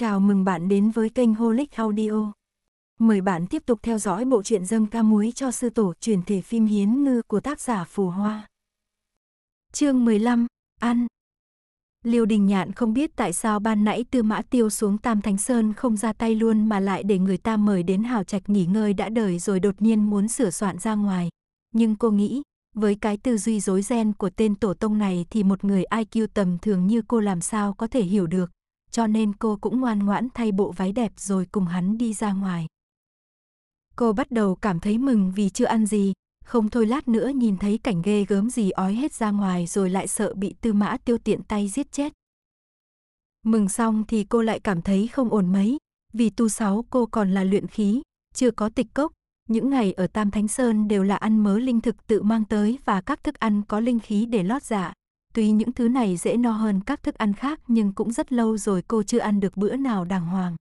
Chào mừng bạn đến với kênh Holic Audio. Mời bạn tiếp tục theo dõi bộ truyện dâng ca muối cho sư tổ truyền thể phim Hiến Ngư của tác giả Phù Hoa. Chương 15, Ăn Liêu Đình Nhạn không biết tại sao ban nãy Tư Mã Tiêu xuống Tam Thánh Sơn không ra tay luôn mà lại để người ta mời đến hào trạch nghỉ ngơi đã đời rồi đột nhiên muốn sửa soạn ra ngoài. Nhưng cô nghĩ, với cái tư duy rối ren của tên tổ tông này thì một người IQ tầm thường như cô làm sao có thể hiểu được, cho nên cô cũng ngoan ngoãn thay bộ váy đẹp rồi cùng hắn đi ra ngoài. Cô bắt đầu cảm thấy mừng vì chưa ăn gì, không thôi lát nữa nhìn thấy cảnh ghê gớm gì ói hết ra ngoài rồi lại sợ bị tư mã tiêu tiện tay giết chết. Mừng xong thì cô lại cảm thấy không ổn mấy, vì tu sáu cô còn là luyện khí, chưa có tịch cốc, những ngày ở Tam Thánh Sơn đều là ăn mớ linh thực tự mang tới và các thức ăn có linh khí để lót dạ. Tuy những thứ này dễ no hơn các thức ăn khác nhưng cũng rất lâu rồi cô chưa ăn được bữa nào đàng hoàng.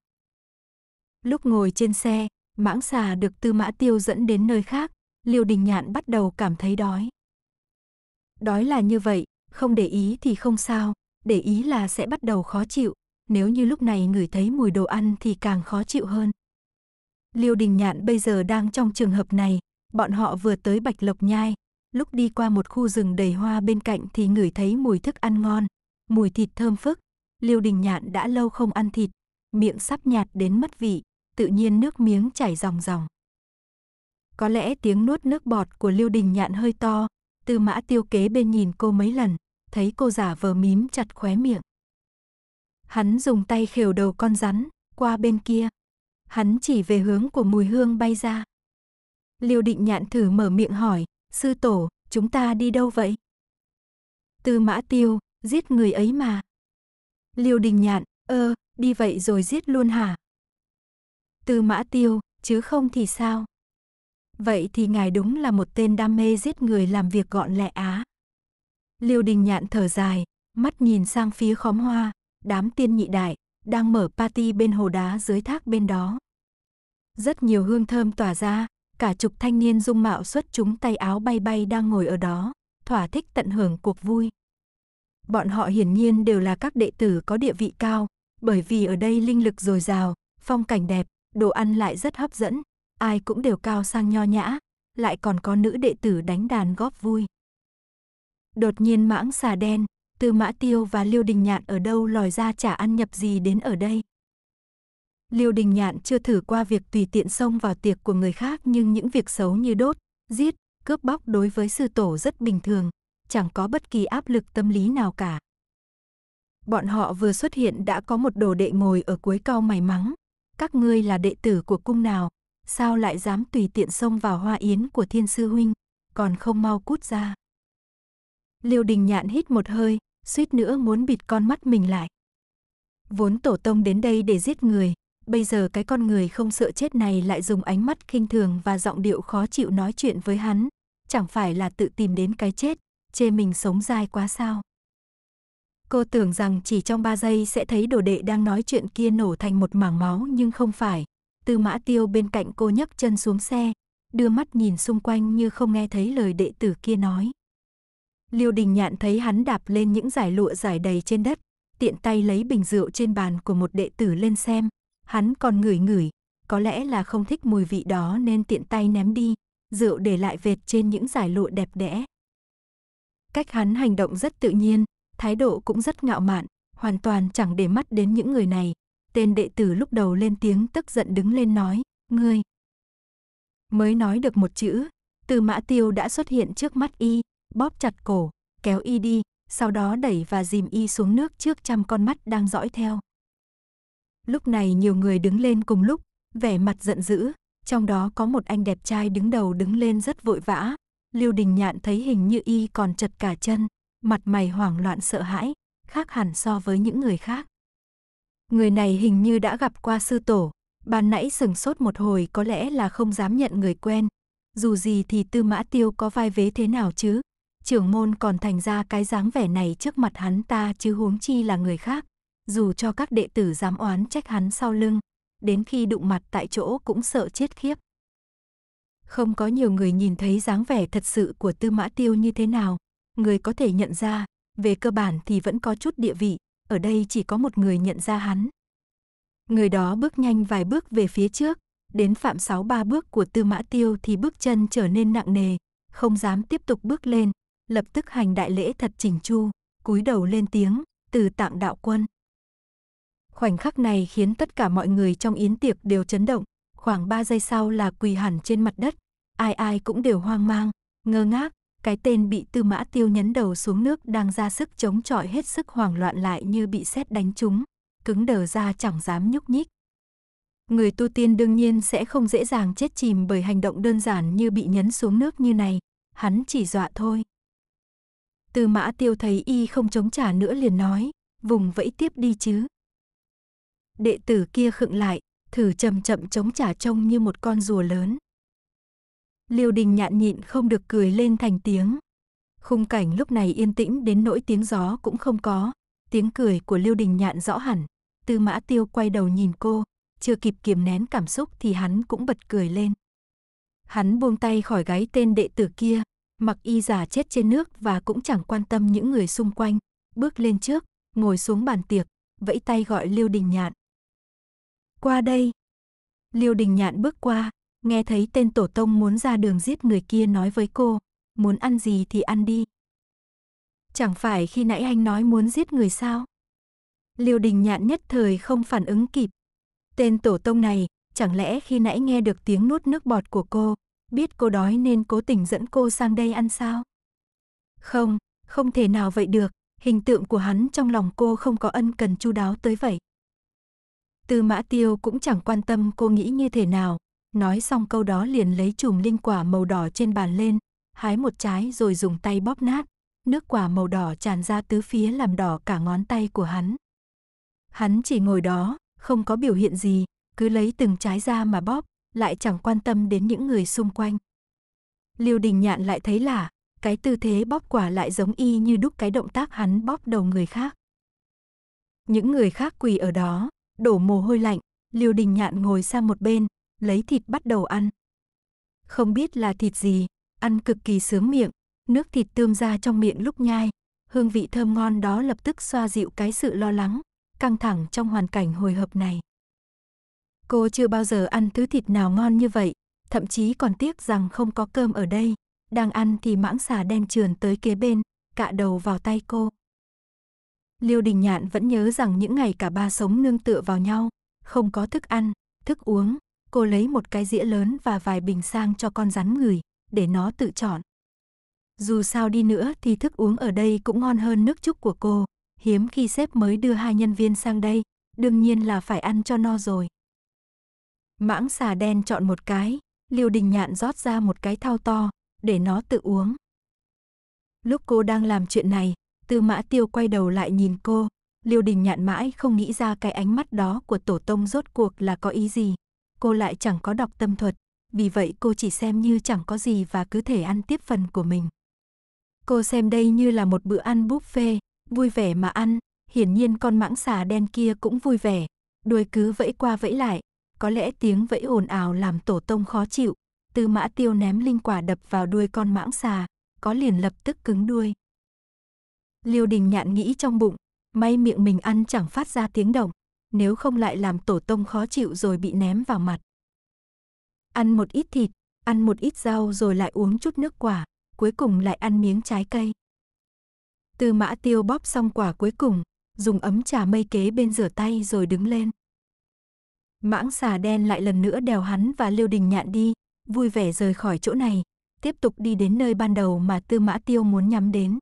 Lúc ngồi trên xe, mãng xà được Tư Mã Tiêu dẫn đến nơi khác, Liêu Đình Nhạn bắt đầu cảm thấy đói. Đói là như vậy, không để ý thì không sao, để ý là sẽ bắt đầu khó chịu, nếu như lúc này ngửi thấy mùi đồ ăn thì càng khó chịu hơn. Liêu Đình Nhạn bây giờ đang trong trường hợp này, bọn họ vừa tới Bạch Lộc Nhai, lúc đi qua một khu rừng đầy hoa bên cạnh thì ngửi thấy mùi thức ăn ngon, mùi thịt thơm phức. Liêu Đình Nhạn đã lâu không ăn thịt, miệng sắp nhạt đến mất vị, tự nhiên nước miếng chảy ròng ròng. Có lẽ tiếng nuốt nước bọt của Liêu Đình Nhạn hơi to, Tư Mã Tiêu kế bên nhìn cô mấy lần, thấy cô giả vờ mím chặt khóe miệng. Hắn dùng tay khều đầu con rắn, qua bên kia. Hắn chỉ về hướng của mùi hương bay ra. Liêu Định Nhạn thử mở miệng hỏi, sư tổ, chúng ta đi đâu vậy? Tư Mã Tiêu, giết người ấy mà. Liêu Đình Nhạn, ơ, đi vậy rồi giết luôn hả? Tư Mã Tiêu, chứ không thì sao? Vậy thì ngài đúng là một tên đam mê giết người làm việc gọn lẹ á. Liêu Đình Nhạn thở dài, mắt nhìn sang phía khóm hoa, đám tiên nhị đại, đang mở party bên hồ đá dưới thác bên đó. Rất nhiều hương thơm tỏa ra, cả chục thanh niên dung mạo xuất chúng tay áo bay bay đang ngồi ở đó, thỏa thích tận hưởng cuộc vui. Bọn họ hiển nhiên đều là các đệ tử có địa vị cao, bởi vì ở đây linh lực dồi dào, phong cảnh đẹp, đồ ăn lại rất hấp dẫn, ai cũng đều cao sang nho nhã, lại còn có nữ đệ tử đánh đàn góp vui. Đột nhiên mãng xà đen, Tư Mã Tiêu và Liêu Đình Nhạn ở đâu lòi ra chả ăn nhập gì đến ở đây. Liêu Đình Nhạn chưa thử qua việc tùy tiện xông vào tiệc của người khác nhưng những việc xấu như đốt, giết, cướp bóc đối với sư tổ rất bình thường, chẳng có bất kỳ áp lực tâm lý nào cả. Bọn họ vừa xuất hiện đã có một đồ đệ ngồi ở cuối cao mày mắng. Các ngươi là đệ tử của cung nào, sao lại dám tùy tiện xông vào hoa yến của thiên sư huynh, còn không mau cút ra. Liêu Đình Nhạn hít một hơi, suýt nữa muốn bịt con mắt mình lại. Vốn tổ tông đến đây để giết người, bây giờ cái con người không sợ chết này lại dùng ánh mắt khinh thường và giọng điệu khó chịu nói chuyện với hắn, chẳng phải là tự tìm đến cái chết, chê mình sống dai quá sao. Cô tưởng rằng chỉ trong 3 giây sẽ thấy đồ đệ đang nói chuyện kia nổ thành một mảng máu nhưng không phải. Tư mã tiêu bên cạnh cô nhấc chân xuống xe, đưa mắt nhìn xung quanh như không nghe thấy lời đệ tử kia nói. Liêu Đình Nhạn thấy hắn đạp lên những giải lụa giải đầy trên đất, tiện tay lấy bình rượu trên bàn của một đệ tử lên xem. Hắn còn ngửi ngửi, có lẽ là không thích mùi vị đó nên tiện tay ném đi, rượu để lại vệt trên những giải lụa đẹp đẽ. Cách hắn hành động rất tự nhiên, thái độ cũng rất ngạo mạn, hoàn toàn chẳng để mắt đến những người này. Tên đệ tử lúc đầu lên tiếng tức giận đứng lên nói, ngươi. Mới nói được một chữ, từ mã tiêu đã xuất hiện trước mắt y, bóp chặt cổ, kéo y đi, sau đó đẩy và dìm y xuống nước trước trăm con mắt đang dõi theo. Lúc này nhiều người đứng lên cùng lúc, vẻ mặt giận dữ, trong đó có một anh đẹp trai đứng đầu đứng lên rất vội vã. Lưu Đình Nhạn thấy hình như y còn chật cả chân, mặt mày hoảng loạn sợ hãi, khác hẳn so với những người khác. Người này hình như đã gặp qua sư tổ, ban nãy sừng sốt một hồi có lẽ là không dám nhận người quen. Dù gì thì tư mã tiêu có vai vế thế nào chứ, trưởng môn còn thành ra cái dáng vẻ này trước mặt hắn ta chứ huống chi là người khác, dù cho các đệ tử dám oán trách hắn sau lưng, đến khi đụng mặt tại chỗ cũng sợ chết khiếp. Không có nhiều người nhìn thấy dáng vẻ thật sự của Tư Mã Tiêu như thế nào, người có thể nhận ra, về cơ bản thì vẫn có chút địa vị, ở đây chỉ có một người nhận ra hắn. Người đó bước nhanh vài bước về phía trước, đến phạm sáu ba bước của Tư Mã Tiêu thì bước chân trở nên nặng nề, không dám tiếp tục bước lên, lập tức hành đại lễ thật chỉnh chu, cúi đầu lên tiếng, từ tạng đạo quân. Khoảnh khắc này khiến tất cả mọi người trong yến tiệc đều chấn động, khoảng 3 giây sau là quỳ hẳn trên mặt đất, ai ai cũng đều hoang mang, ngơ ngác, cái tên bị Tư Mã Tiêu nhấn đầu xuống nước đang ra sức chống chọi hết sức hoảng loạn lại như bị sét đánh trúng, cứng đờ ra chẳng dám nhúc nhích. Người tu tiên đương nhiên sẽ không dễ dàng chết chìm bởi hành động đơn giản như bị nhấn xuống nước như này, hắn chỉ dọa thôi. Tư Mã Tiêu thấy y không chống trả nữa liền nói, vùng vẫy tiếp đi chứ. Đệ tử kia khựng lại, thử chậm chậm chống trả trông như một con rùa lớn. Liêu đình nhạn nhịn không được cười lên thành tiếng. Khung cảnh lúc này yên tĩnh đến nỗi tiếng gió cũng không có. Tiếng cười của Liêu đình nhạn rõ hẳn. Tư mã tiêu quay đầu nhìn cô, chưa kịp kiềm nén cảm xúc thì hắn cũng bật cười lên. Hắn buông tay khỏi gáy tên đệ tử kia, mặc y giả chết trên nước và cũng chẳng quan tâm những người xung quanh, bước lên trước, ngồi xuống bàn tiệc, vẫy tay gọi Liêu Đình Nhạn. Qua đây. Liêu Đình Nhạn bước qua, nghe thấy tên tổ tông muốn ra đường giết người kia nói với cô, muốn ăn gì thì ăn đi. Chẳng phải khi nãy anh nói muốn giết người sao? Liêu Đình Nhạn nhất thời không phản ứng kịp. Tên tổ tông này, chẳng lẽ khi nãy nghe được tiếng nuốt nước bọt của cô, biết cô đói nên cố tình dẫn cô sang đây ăn sao? Không, không thể nào vậy được, hình tượng của hắn trong lòng cô không có ân cần chu đáo tới vậy. Tư Mã Tiêu cũng chẳng quan tâm cô nghĩ như thế nào, nói xong câu đó liền lấy chùm linh quả màu đỏ trên bàn lên, hái một trái rồi dùng tay bóp nát, nước quả màu đỏ tràn ra tứ phía làm đỏ cả ngón tay của hắn. Hắn chỉ ngồi đó, không có biểu hiện gì, cứ lấy từng trái ra mà bóp, lại chẳng quan tâm đến những người xung quanh. Liêu Đình Nhạn lại thấy là, cái tư thế bóp quả lại giống y như đúc cái động tác hắn bóp đầu người khác. Những người khác quỳ ở đó, đổ mồ hôi lạnh, Liêu Đình Nhạn ngồi sang một bên, lấy thịt bắt đầu ăn. Không biết là thịt gì, ăn cực kỳ sướng miệng, nước thịt tươm ra trong miệng lúc nhai, hương vị thơm ngon đó lập tức xoa dịu cái sự lo lắng, căng thẳng trong hoàn cảnh hồi hộp này. Cô chưa bao giờ ăn thứ thịt nào ngon như vậy, thậm chí còn tiếc rằng không có cơm ở đây. Đang ăn thì mãng xà đen trườn tới kế bên, cạ đầu vào tay cô. Liêu Đình Nhạn vẫn nhớ rằng những ngày cả ba sống nương tựa vào nhau, không có thức ăn, thức uống, cô lấy một cái dĩa lớn và vài bình sang cho con rắn người, để nó tự chọn. Dù sao đi nữa thì thức uống ở đây cũng ngon hơn nước chúc của cô, hiếm khi sếp mới đưa hai nhân viên sang đây, đương nhiên là phải ăn cho no rồi. Mãng xà đen chọn một cái, Liêu Đình Nhạn rót ra một cái thau to, để nó tự uống. Lúc cô đang làm chuyện này, Tư Mã Tiêu quay đầu lại nhìn cô, Liêu Đình Nhạn mãi không nghĩ ra cái ánh mắt đó của tổ tông rốt cuộc là có ý gì. Cô lại chẳng có đọc tâm thuật, vì vậy cô chỉ xem như chẳng có gì và cứ thể ăn tiếp phần của mình. Cô xem đây như là một bữa ăn buffet, vui vẻ mà ăn, hiển nhiên con mãng xà đen kia cũng vui vẻ, đuôi cứ vẫy qua vẫy lại, có lẽ tiếng vẫy ồn ào làm tổ tông khó chịu, Tư Mã Tiêu ném linh quả đập vào đuôi con mãng xà, có liền lập tức cứng đuôi. Liêu Đình Nhạn nghĩ trong bụng, may miệng mình ăn chẳng phát ra tiếng động, nếu không lại làm tổ tông khó chịu rồi bị ném vào mặt. Ăn một ít thịt, ăn một ít rau rồi lại uống chút nước quả, cuối cùng lại ăn miếng trái cây. Tư Mã Tiêu bóp xong quả cuối cùng, dùng ấm trà mây kế bên rửa tay rồi đứng lên. Mãng xà đen lại lần nữa đèo hắn và Liêu Đình Nhạn đi, vui vẻ rời khỏi chỗ này, tiếp tục đi đến nơi ban đầu mà Tư Mã Tiêu muốn nhắm đến.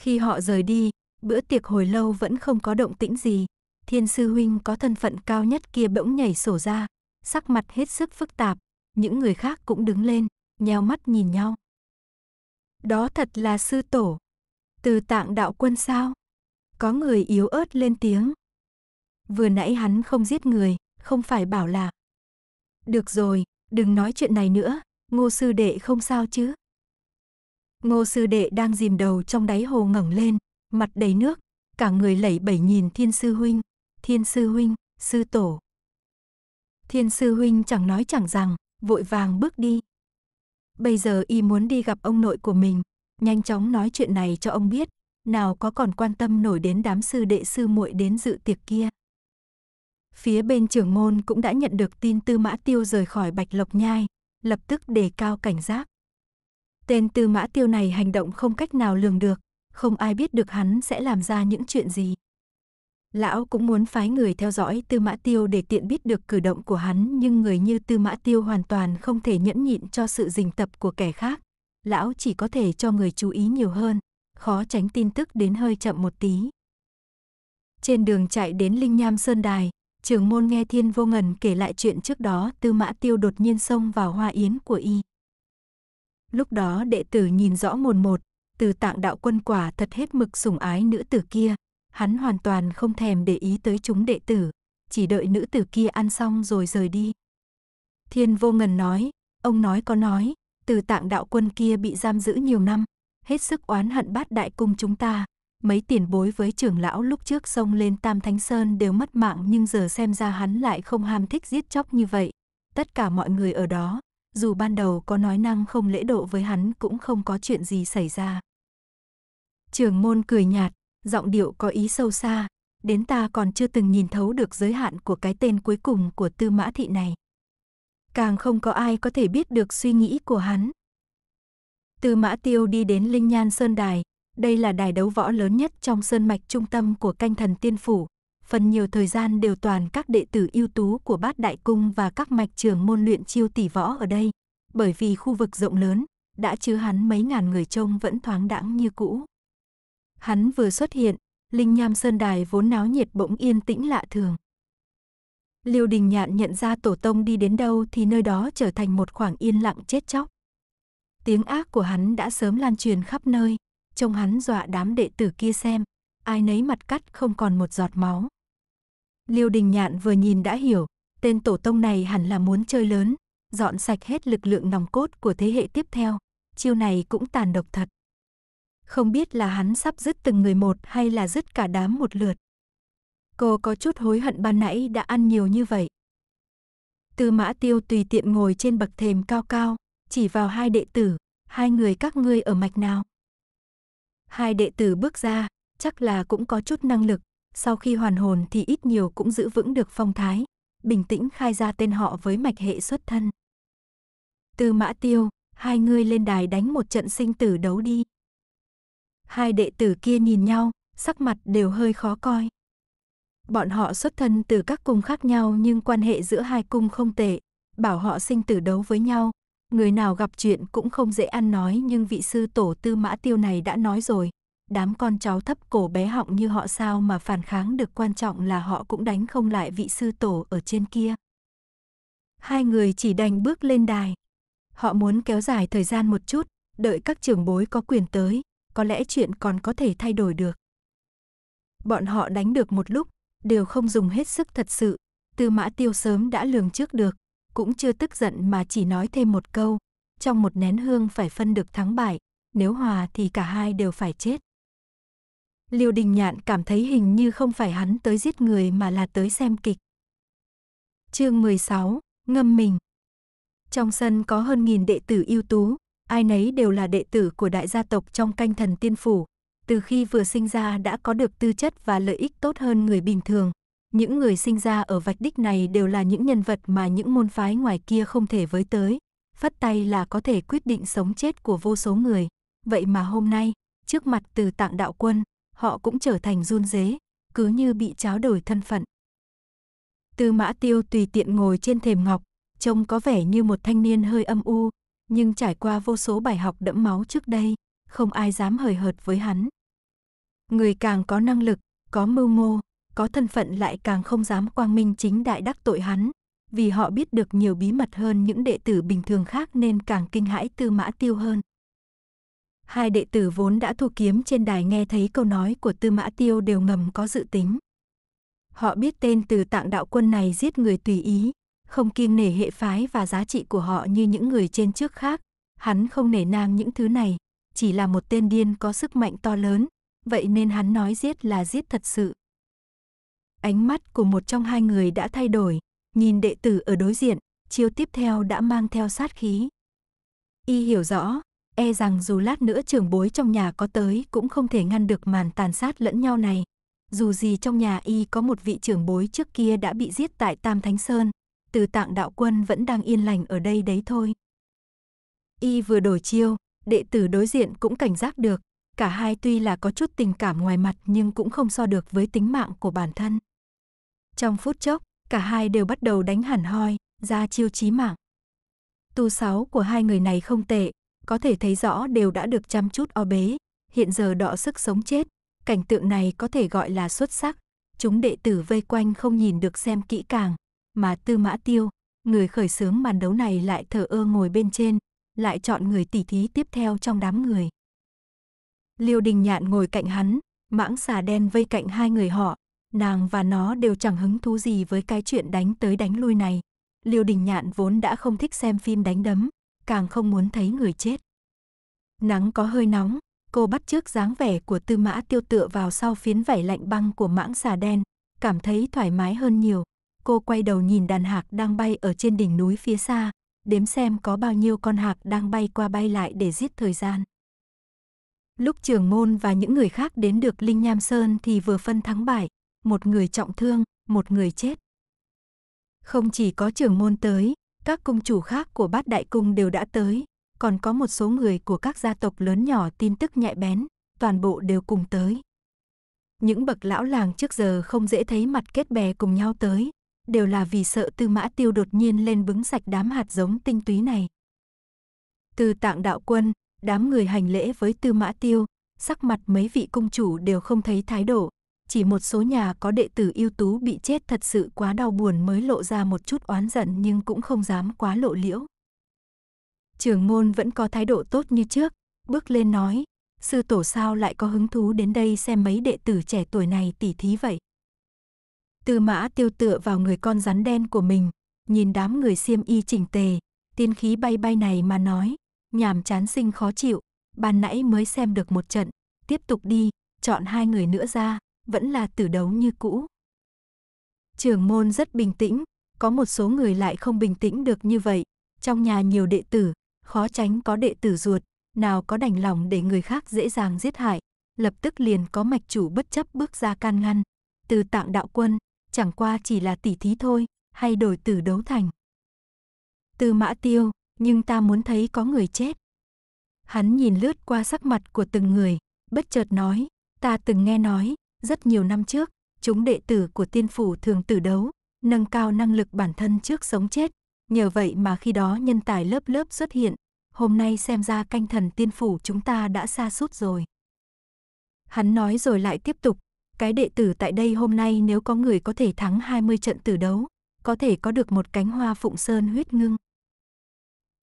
Khi họ rời đi, bữa tiệc hồi lâu vẫn không có động tĩnh gì, thiên sư huynh có thân phận cao nhất kia bỗng nhảy sổ ra, sắc mặt hết sức phức tạp, những người khác cũng đứng lên, nheo mắt nhìn nhau. Đó thật là sư tổ. Từ tạng đạo quân sao? Có người yếu ớt lên tiếng. Vừa nãy hắn không giết người, không phải bảo là. Được rồi, đừng nói chuyện này nữa, ngô sư đệ không sao chứ. Ngô sư đệ đang dìm đầu trong đáy hồ ngẩng lên, mặt đầy nước, cả người lẩy bẩy nhìn thiên sư huynh, thiên sư huynh, sư tổ. Thiên sư huynh chẳng nói chẳng rằng, vội vàng bước đi. Bây giờ y muốn đi gặp ông nội của mình, nhanh chóng nói chuyện này cho ông biết, nào có còn quan tâm nổi đến đám sư đệ sư muội đến dự tiệc kia. Phía bên trưởng môn cũng đã nhận được tin Tư Mã Tiêu rời khỏi Bạch Lộc Nhai, lập tức đề cao cảnh giác. Tên Tư Mã Tiêu này hành động không cách nào lường được, không ai biết được hắn sẽ làm ra những chuyện gì. Lão cũng muốn phái người theo dõi Tư Mã Tiêu để tiện biết được cử động của hắn nhưng người như Tư Mã Tiêu hoàn toàn không thể nhẫn nhịn cho sự rình tập của kẻ khác. Lão chỉ có thể cho người chú ý nhiều hơn, khó tránh tin tức đến hơi chậm một tí. Trên đường chạy đến Linh Nham Sơn Đài, Trường môn nghe Thiên Vô Ngần kể lại chuyện trước đó Tư Mã Tiêu đột nhiên xông vào hoa yến của y. Lúc đó đệ tử nhìn rõ mồn một, từ tạng đạo quân quả thật hết mực sủng ái nữ tử kia, hắn hoàn toàn không thèm để ý tới chúng đệ tử, chỉ đợi nữ tử kia ăn xong rồi rời đi. Thiên vô ngần nói, ông nói có nói, từ tạng đạo quân kia bị giam giữ nhiều năm, hết sức oán hận bát đại cung chúng ta. Mấy tiền bối với trưởng lão lúc trước xông lên Tam Thánh Sơn đều mất mạng nhưng giờ xem ra hắn lại không ham thích giết chóc như vậy. Tất cả mọi người ở đó, dù ban đầu có nói năng không lễ độ với hắn cũng không có chuyện gì xảy ra. Trường môn cười nhạt, giọng điệu có ý sâu xa, đến ta còn chưa từng nhìn thấu được giới hạn của cái tên cuối cùng của tư mã thị này. Càng không có ai có thể biết được suy nghĩ của hắn. Tư mã tiêu đi đến Linh Nhan Sơn Đài, đây là đài đấu võ lớn nhất trong sơn mạch trung tâm của canh thần tiên phủ. Phần nhiều thời gian đều toàn các đệ tử ưu tú của bát đại cung và các mạch trường môn luyện chiêu tỷ võ ở đây. Bởi vì khu vực rộng lớn, đã chứa hắn mấy ngàn người trông vẫn thoáng đãng như cũ. Hắn vừa xuất hiện, Linh Nham Sơn Đài vốn náo nhiệt bỗng yên tĩnh lạ thường. Liêu Đình Nhạn nhận ra tổ tông đi đến đâu thì nơi đó trở thành một khoảng yên lặng chết chóc. Tiếng ác của hắn đã sớm lan truyền khắp nơi, trông hắn dọa đám đệ tử kia xem, ai nấy mặt cắt không còn một giọt máu. Liêu Đình Nhạn vừa nhìn đã hiểu, tên tổ tông này hẳn là muốn chơi lớn, dọn sạch hết lực lượng nòng cốt của thế hệ tiếp theo, chiêu này cũng tàn độc thật không biết là hắn sắp dứt từng người một hay là dứt cả đám một lượt. Cô có chút hối hận ban nãy đã ăn nhiều như vậy. Tư mã tiêu tùy tiện ngồi trên bậc thềm cao cao, chỉ vào hai đệ tử, hai người các ngươi ở mạch nào. Hai đệ tử bước ra, chắc là cũng có chút năng lực, sau khi hoàn hồn thì ít nhiều cũng giữ vững được phong thái, bình tĩnh khai ra tên họ với mạch hệ xuất thân. Tư mã tiêu, hai ngươi lên đài đánh một trận sinh tử đấu đi. Hai đệ tử kia nhìn nhau, sắc mặt đều hơi khó coi. Bọn họ xuất thân từ các cung khác nhau nhưng quan hệ giữa hai cung không tệ, bảo họ sinh tử đấu với nhau. Người nào gặp chuyện cũng không dễ ăn nói nhưng vị sư tổ tư mã tiêu này đã nói rồi. Đám con cháu thấp cổ bé họng như họ sao mà phản kháng được quan trọng là họ cũng đánh không lại vị sư tổ ở trên kia. Hai người chỉ đành bước lên đài. Họ muốn kéo dài thời gian một chút, đợi các trưởng bối có quyền tới, có lẽ chuyện còn có thể thay đổi được. Bọn họ đánh được một lúc, đều không dùng hết sức thật sự, Tư Mã Tiêu sớm đã lường trước được, cũng chưa tức giận mà chỉ nói thêm một câu, trong một nén hương phải phân được thắng bại, nếu hòa thì cả hai đều phải chết. Liêu Đình Nhạn cảm thấy hình như không phải hắn tới giết người mà là tới xem kịch. Chương 16, ngâm mình. Trong sân có hơn nghìn đệ tử ưu tú, ai nấy đều là đệ tử của đại gia tộc trong canh thần tiên phủ. Từ khi vừa sinh ra đã có được tư chất và lợi ích tốt hơn người bình thường. Những người sinh ra ở vạch đích này đều là những nhân vật mà những môn phái ngoài kia không thể với tới. Phất tay là có thể quyết định sống chết của vô số người. Vậy mà hôm nay, trước mặt từ tạng đạo quân, họ cũng trở thành run dế, cứ như bị tráo đổi thân phận. Tư mã tiêu tùy tiện ngồi trên thềm ngọc, trông có vẻ như một thanh niên hơi âm u, nhưng trải qua vô số bài học đẫm máu trước đây, không ai dám hời hợt với hắn. Người càng có năng lực, có mưu mô, có thân phận lại càng không dám quang minh chính đại đắc tội hắn, vì họ biết được nhiều bí mật hơn những đệ tử bình thường khác nên càng kinh hãi tư mã tiêu hơn. Hai đệ tử vốn đã thu kiếm trên đài nghe thấy câu nói của tư mã tiêu đều ngầm có dự tính. Họ biết tên từ tạng đạo quân này giết người tùy ý, không kiêng nể hệ phái và giá trị của họ như những người trên trước khác. Hắn không nể nang những thứ này, chỉ là một tên điên có sức mạnh to lớn, vậy nên hắn nói giết là giết thật sự. Ánh mắt của một trong hai người đã thay đổi, nhìn đệ tử ở đối diện, chiêu tiếp theo đã mang theo sát khí. Y hiểu rõ, e rằng dù lát nữa trưởng bối trong nhà có tới cũng không thể ngăn được màn tàn sát lẫn nhau này. dù gì trong nhà y có một vị trưởng bối trước kia đã bị giết tại Tam Thánh Sơn, từ tạng đạo quân vẫn đang yên lành ở đây đấy thôi. Y vừa đổi chiêu, đệ tử đối diện cũng cảnh giác được, cả hai tuy là có chút tình cảm ngoài mặt nhưng cũng không so được với tính mạng của bản thân. Trong phút chốc, cả hai đều bắt đầu đánh hẳn hoi, ra chiêu chí mạng. Tu sáu của hai người này không tệ, có thể thấy rõ đều đã được chăm chút o bế, hiện giờ đọ sức sống chết, cảnh tượng này có thể gọi là xuất sắc. Chúng đệ tử vây quanh không nhìn được xem kỹ càng, mà Tư Mã Tiêu, người khởi xướng màn đấu này lại thở ơ ngồi bên trên, lại chọn người tỉ thí tiếp theo trong đám người. Liêu Đình Nhạn ngồi cạnh hắn, mãng xà đen vây cạnh hai người họ, nàng và nó đều chẳng hứng thú gì với cái chuyện đánh tới đánh lui này. Liêu Đình Nhạn vốn đã không thích xem phim đánh đấm, càng không muốn thấy người chết. Nắng có hơi nóng, cô bắt trước dáng vẻ của Tư Mã Tiêu tựa vào sau phiến vảy lạnh băng của mãng xà đen, cảm thấy thoải mái hơn nhiều. Cô quay đầu nhìn đàn hạc đang bay ở trên đỉnh núi phía xa, đếm xem có bao nhiêu con hạc đang bay qua bay lại để giết thời gian. Lúc trường môn và những người khác đến được Linh Nham Sơn thì vừa phân thắng bại, một người trọng thương, một người chết. Không chỉ có trưởng môn tới, các cung chủ khác của bát đại cung đều đã tới, còn có một số người của các gia tộc lớn nhỏ tin tức nhạy bén, toàn bộ đều cùng tới. Những bậc lão làng trước giờ không dễ thấy mặt kết bè cùng nhau tới, đều là vì sợ tư mã tiêu đột nhiên lên bứng sạch đám hạt giống tinh túy này. Từ tạng đạo quân, đám người hành lễ với tư mã tiêu, sắc mặt mấy vị cung chủ đều không thấy thái độ, chỉ một số nhà có đệ tử ưu tú bị chết thật sự quá đau buồn mới lộ ra một chút oán giận nhưng cũng không dám quá lộ liễu. Trường môn vẫn có thái độ tốt như trước, bước lên nói, sư tổ sao lại có hứng thú đến đây xem mấy đệ tử trẻ tuổi này tỉ thí vậy. Tư mã tiêu tựa vào người con rắn đen của mình, nhìn đám người xiêm y chỉnh tề, tiên khí bay bay này mà nói, nhàm chán sinh khó chịu, ban nãy mới xem được một trận, tiếp tục đi, chọn hai người nữa ra, vẫn là tử đấu như cũ. Trường môn rất bình tĩnh, có một số người lại không bình tĩnh được như vậy, trong nhà nhiều đệ tử, khó tránh có đệ tử ruột, nào có đành lòng để người khác dễ dàng giết hại, lập tức liền có mạch chủ bất chấp bước ra can ngăn, từ tạng đạo quân, chẳng qua chỉ là tỉ thí thôi, hay đổi tử đấu thành. Từ mã tiêu, nhưng ta muốn thấy có người chết. Hắn nhìn lướt qua sắc mặt của từng người, bất chợt nói, ta từng nghe nói, rất nhiều năm trước, chúng đệ tử của tiên phủ thường tử đấu, nâng cao năng lực bản thân trước sống chết, nhờ vậy mà khi đó nhân tài lớp lớp xuất hiện, hôm nay xem ra canh thần tiên phủ chúng ta đã xa sút rồi. Hắn nói rồi lại tiếp tục, cái đệ tử tại đây hôm nay nếu có người có thể thắng 20 trận tử đấu, có thể có được một cánh hoa phụng sơn huyết ngưng.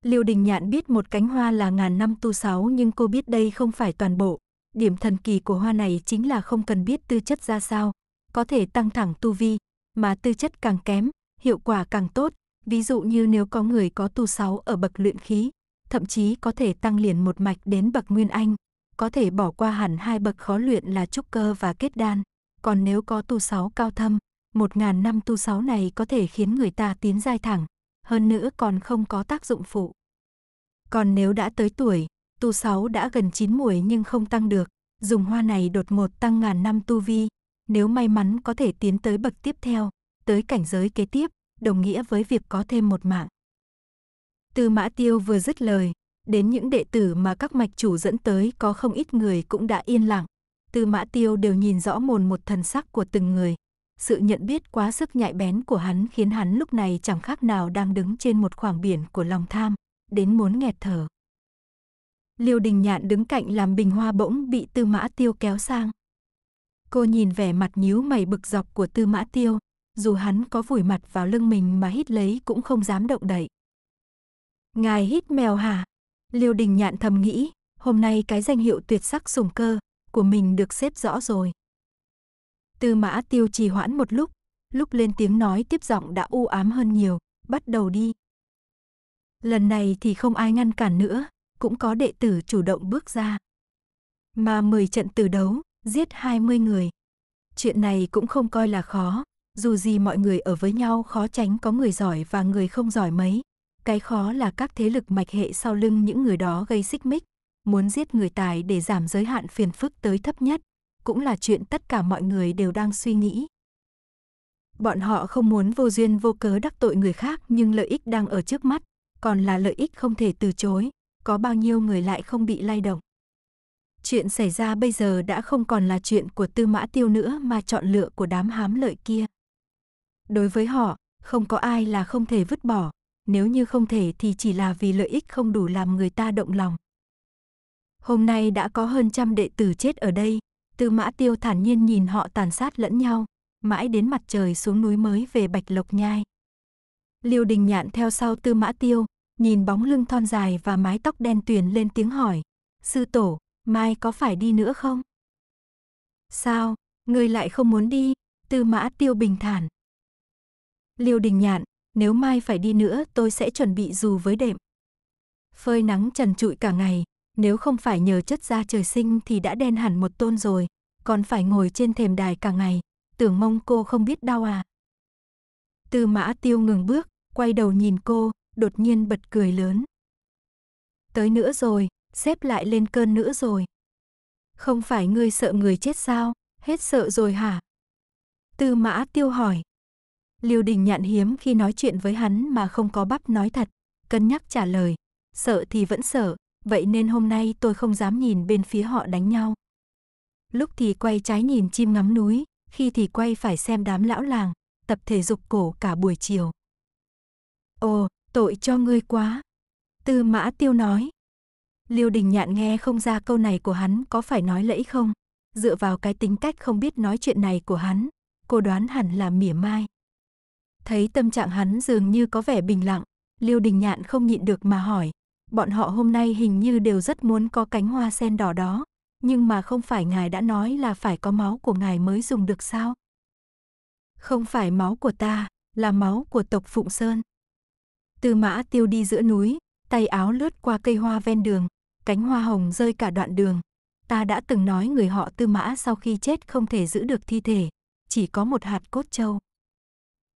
Liêu Đình Nhạn biết một cánh hoa là ngàn năm tu sáu nhưng cô biết đây không phải toàn bộ. Điểm thần kỳ của hoa này chính là không cần biết tư chất ra sao, có thể tăng thẳng tu vi, mà tư chất càng kém, hiệu quả càng tốt. Ví dụ như nếu có người có tu sáu ở bậc luyện khí, thậm chí có thể tăng liền một mạch đến bậc nguyên anh, có thể bỏ qua hẳn hai bậc khó luyện là trúc cơ và kết đan. Còn nếu có tu sáu cao thâm, một ngàn năm tu sáu này có thể khiến người ta tiến giai thẳng, hơn nữa còn không có tác dụng phụ. Còn nếu đã tới tuổi, tu sáu đã gần chín muồi nhưng không tăng được, dùng hoa này đột ngột tăng ngàn năm tu vi, nếu may mắn có thể tiến tới bậc tiếp theo, tới cảnh giới kế tiếp, đồng nghĩa với việc có thêm một mạng. Tư Mã Tiêu vừa dứt lời, đến những đệ tử mà các mạch chủ dẫn tới có không ít người cũng đã yên lặng. Tư Mã Tiêu đều nhìn rõ mồn một thần sắc của từng người. Sự nhận biết quá sức nhạy bén của hắn khiến hắn lúc này chẳng khác nào đang đứng trên một khoảng biển của lòng tham, đến muốn nghẹt thở. Liêu Đình Nhạn đứng cạnh làm bình hoa bỗng bị Tư Mã Tiêu kéo sang. Cô nhìn vẻ mặt nhíu mày bực dọc của Tư Mã Tiêu, dù hắn có vùi mặt vào lưng mình mà hít lấy cũng không dám động đậy. Ngài hít mèo hả? Liêu Đình Nhạn thầm nghĩ, hôm nay cái danh hiệu tuyệt sắc sủng cơ của mình được xếp rõ rồi. Tư mã tiêu trì hoãn một lúc, lúc lên tiếng nói tiếp giọng đã u ám hơn nhiều, bắt đầu đi. Lần này thì không ai ngăn cản nữa, cũng có đệ tử chủ động bước ra. Mà 10 trận tử đấu, giết 20 người. Chuyện này cũng không coi là khó, dù gì mọi người ở với nhau khó tránh có người giỏi và người không giỏi mấy. Cái khó là các thế lực mạch hệ sau lưng những người đó gây xích mích, muốn giết người tài để giảm giới hạn phiền phức tới thấp nhất. cũng là chuyện tất cả mọi người đều đang suy nghĩ. Bọn họ không muốn vô duyên vô cớ đắc tội người khác nhưng lợi ích đang ở trước mắt, còn là lợi ích không thể từ chối, có bao nhiêu người lại không bị lay động. Chuyện xảy ra bây giờ đã không còn là chuyện của tư mã tiêu nữa mà chọn lựa của đám hám lợi kia. Đối với họ, không có ai là không thể vứt bỏ, nếu như không thể thì chỉ là vì lợi ích không đủ làm người ta động lòng. Hôm nay đã có hơn trăm đệ tử chết ở đây, Tư Mã Tiêu thản nhiên nhìn họ tàn sát lẫn nhau, mãi đến mặt trời xuống núi mới về Bạch Lộc Nhai. Liêu Đình Nhạn theo sau Tư Mã Tiêu, nhìn bóng lưng thon dài và mái tóc đen tuyền lên tiếng hỏi, "Sư tổ, mai có phải đi nữa không?" "Sao, ngươi lại không muốn đi?" Tư Mã Tiêu bình thản. Liêu Đình Nhạn, nếu mai phải đi nữa tôi sẽ chuẩn bị dù với đệm. Phơi nắng trần trụi cả ngày, nếu không phải nhờ chất da trời sinh thì đã đen hẳn một tôn rồi, còn phải ngồi trên thềm đài cả ngày, tưởng mong cô không biết đau à. Tư mã tiêu ngừng bước, quay đầu nhìn cô, đột nhiên bật cười lớn. Tới nữa rồi, xếp lại lên cơn nữa rồi. Không phải ngươi sợ người chết sao, hết sợ rồi hả? Tư mã tiêu hỏi. Liêu đình nhạn hiếm khi nói chuyện với hắn mà không có bắp nói thật, cân nhắc trả lời, sợ thì vẫn sợ, vậy nên hôm nay tôi không dám nhìn bên phía họ đánh nhau. Lúc thì quay trái nhìn chim ngắm núi, khi thì quay phải xem đám lão làng, tập thể dục cổ cả buổi chiều. Ồ, tội cho ngươi quá. Tư mã tiêu nói. Liêu đình nhạn nghe không ra câu này của hắn có phải nói lẫy không, dựa vào cái tính cách không biết nói chuyện này của hắn, cô đoán hẳn là mỉa mai. Thấy tâm trạng hắn dường như có vẻ bình lặng, Liêu Đình Nhạn không nhịn được mà hỏi, bọn họ hôm nay hình như đều rất muốn có cánh hoa sen đỏ đó, nhưng mà không phải ngài đã nói là phải có máu của ngài mới dùng được sao? Không phải máu của ta, là máu của tộc Phụng Sơn. Tư mã tiêu đi giữa núi, tay áo lướt qua cây hoa ven đường, cánh hoa hồng rơi cả đoạn đường. Ta đã từng nói người họ tư mã sau khi chết không thể giữ được thi thể, chỉ có một hạt cốt châu.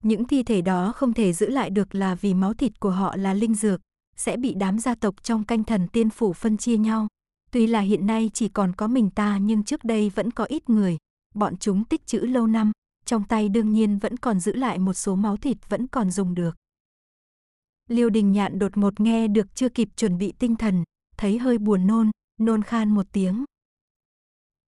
Những thi thể đó không thể giữ lại được là vì máu thịt của họ là linh dược, sẽ bị đám gia tộc trong canh thần tiên phủ phân chia nhau. Tuy là hiện nay chỉ còn có mình ta nhưng trước đây vẫn có ít người, bọn chúng tích trữ lâu năm, trong tay đương nhiên vẫn còn giữ lại một số máu thịt vẫn còn dùng được. Liêu Đình Nhạn đột ngột nghe được chưa kịp chuẩn bị tinh thần, thấy hơi buồn nôn, nôn khan một tiếng.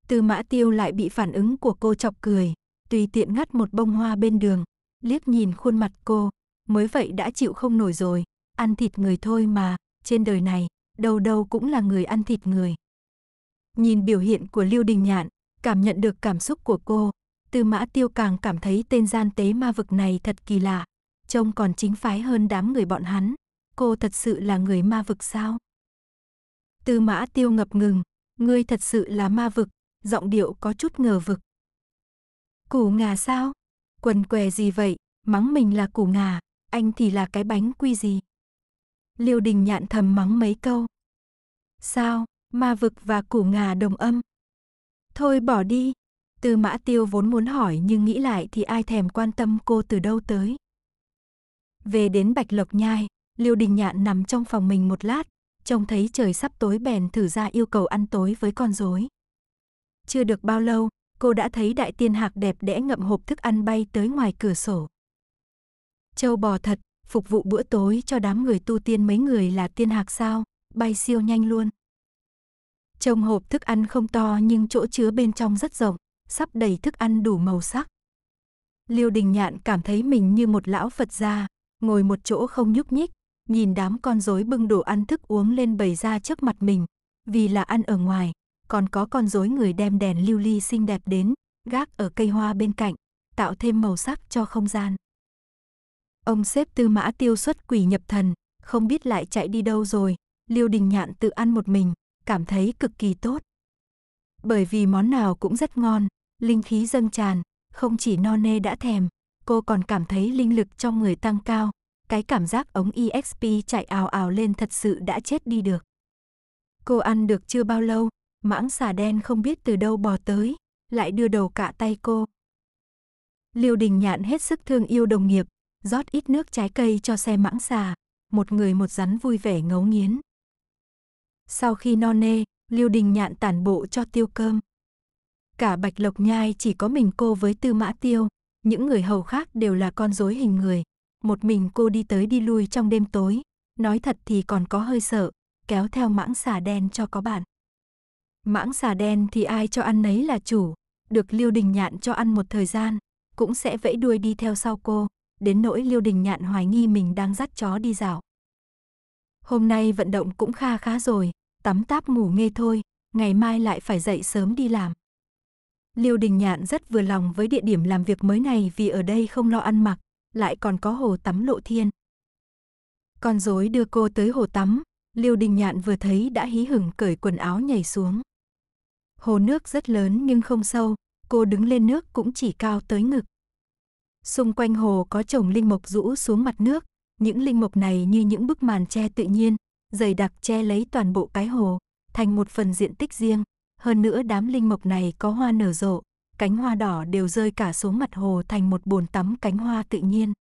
Tư Mã Tiêu lại bị phản ứng của cô chọc cười, tùy tiện ngắt một bông hoa bên đường, liếc nhìn khuôn mặt cô, mới vậy đã chịu không nổi rồi, ăn thịt người thôi mà, trên đời này, đâu đâu cũng là người ăn thịt người. Nhìn biểu hiện của Liêu Đình Nhạn, cảm nhận được cảm xúc của cô, Tư Mã Tiêu càng cảm thấy tên gian tế ma vực này thật kỳ lạ, trông còn chính phái hơn đám người bọn hắn, cô thật sự là người ma vực sao? Tư Mã Tiêu ngập ngừng, ngươi thật sự là ma vực, giọng điệu có chút ngờ vực. Củ ngà sao? Quần què gì vậy, mắng mình là củ ngà, anh thì là cái bánh quy gì. Liêu đình nhạn thầm mắng mấy câu. Sao, ma vực và củ ngà đồng âm? Thôi bỏ đi. Tư mã tiêu vốn muốn hỏi nhưng nghĩ lại thì ai thèm quan tâm cô từ đâu tới. Về đến Bạch Lộc Nhai, Liêu Đình Nhạn nằm trong phòng mình một lát, trông thấy trời sắp tối bèn thử ra yêu cầu ăn tối với con rối. Chưa được bao lâu, cô đã thấy đại tiên hạc đẹp đẽ ngậm hộp thức ăn bay tới ngoài cửa sổ. Châu bò thật, phục vụ bữa tối cho đám người tu tiên mấy người là tiên hạc sao, bay siêu nhanh luôn. Trông hộp thức ăn không to nhưng chỗ chứa bên trong rất rộng, sắp đầy thức ăn đủ màu sắc. Liêu Đình Nhạn cảm thấy mình như một lão Phật gia, ngồi một chỗ không nhúc nhích, nhìn đám con rối bưng đồ ăn thức uống lên bày ra trước mặt mình, vì là ăn ở ngoài, còn có con rối người đem đèn lưu ly xinh đẹp đến, gác ở cây hoa bên cạnh, tạo thêm màu sắc cho không gian. Ông xếp tư mã tiêu xuất quỷ nhập thần, không biết lại chạy đi đâu rồi, Liêu Đình Nhạn tự ăn một mình, cảm thấy cực kỳ tốt. Bởi vì món nào cũng rất ngon, linh khí dâng tràn, không chỉ no nê đã thèm, cô còn cảm thấy linh lực trong người tăng cao, cái cảm giác ống EXP chạy ào ào lên thật sự đã chết đi được. Cô ăn được chưa bao lâu, mãng xà đen không biết từ đâu bò tới, lại đưa đầu cạ tay cô. Liêu Đình Nhạn hết sức thương yêu đồng nghiệp, rót ít nước trái cây cho xe mãng xà, một người một rắn vui vẻ ngấu nghiến. Sau khi no nê, Liêu Đình Nhạn tản bộ cho tiêu cơm. Cả Bạch Lộc Nhai chỉ có mình cô với Tư Mã Tiêu, những người hầu khác đều là con rối hình người. Một mình cô đi tới đi lui trong đêm tối, nói thật thì còn có hơi sợ, kéo theo mãng xà đen cho có bạn. Mãng xà đen thì ai cho ăn nấy là chủ, được Liêu Đình Nhạn cho ăn một thời gian, cũng sẽ vẫy đuôi đi theo sau cô, đến nỗi Liêu Đình Nhạn hoài nghi mình đang dắt chó đi dạo. Hôm nay vận động cũng kha khá rồi, tắm táp ngủ nghe thôi, ngày mai lại phải dậy sớm đi làm. Liêu Đình Nhạn rất vừa lòng với địa điểm làm việc mới này vì ở đây không lo ăn mặc, lại còn có hồ tắm lộ thiên. Con rối đưa cô tới hồ tắm, Liêu Đình Nhạn vừa thấy đã hí hửng cởi quần áo nhảy xuống. Hồ nước rất lớn nhưng không sâu, cô đứng lên nước cũng chỉ cao tới ngực. Xung quanh hồ có trồng linh mộc rũ xuống mặt nước, những linh mộc này như những bức màn che tự nhiên, dày đặc che lấy toàn bộ cái hồ, thành một phần diện tích riêng. Hơn nữa đám linh mộc này có hoa nở rộ, cánh hoa đỏ đều rơi cả xuống mặt hồ thành một bồn tắm cánh hoa tự nhiên.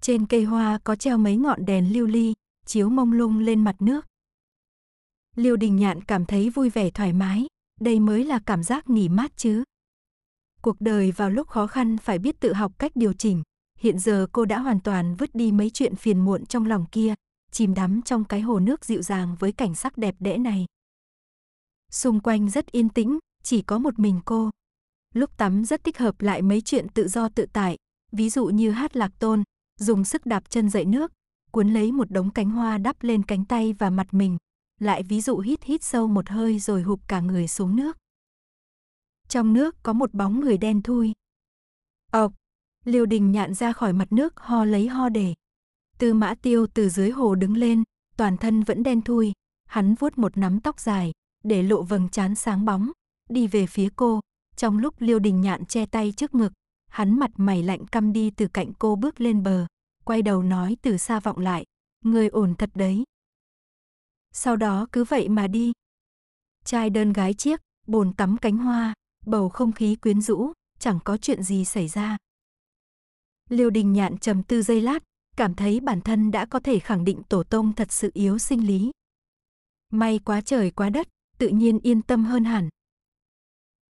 Trên cây hoa có treo mấy ngọn đèn lưu ly, chiếu mông lung lên mặt nước. Liêu Đình Nhạn cảm thấy vui vẻ thoải mái, đây mới là cảm giác nghỉ mát chứ. Cuộc đời vào lúc khó khăn phải biết tự học cách điều chỉnh, hiện giờ cô đã hoàn toàn vứt đi mấy chuyện phiền muộn trong lòng kia, chìm đắm trong cái hồ nước dịu dàng với cảnh sắc đẹp đẽ này. Xung quanh rất yên tĩnh, chỉ có một mình cô. Lúc tắm rất thích hợp lại mấy chuyện tự do tự tại, ví dụ như hát lạc tôn, dùng sức đạp chân dậy nước, cuốn lấy một đống cánh hoa đắp lên cánh tay và mặt mình, lại ví dụ hít hít sâu một hơi rồi hụp cả người xuống nước. Trong nước có một bóng người đen thui. Ọc, Liêu Đình nhạn ra khỏi mặt nước ho lấy ho để. Tư mã tiêu từ dưới hồ đứng lên, toàn thân vẫn đen thui, hắn vuốt một nắm tóc dài, để lộ vầng trán sáng bóng, đi về phía cô, trong lúc Liêu Đình Nhạn che tay trước ngực, hắn mặt mày lạnh căm đi từ cạnh cô bước lên bờ, quay đầu nói từ xa vọng lại, người ổn thật đấy. Sau đó cứ vậy mà đi. Trai đơn gái chiếc, bồn tắm cánh hoa, bầu không khí quyến rũ, chẳng có chuyện gì xảy ra. Liêu Đình Nhạn trầm tư giây lát, cảm thấy bản thân đã có thể khẳng định tổ tông thật sự yếu sinh lý. May quá trời quá đất, tự nhiên yên tâm hơn hẳn.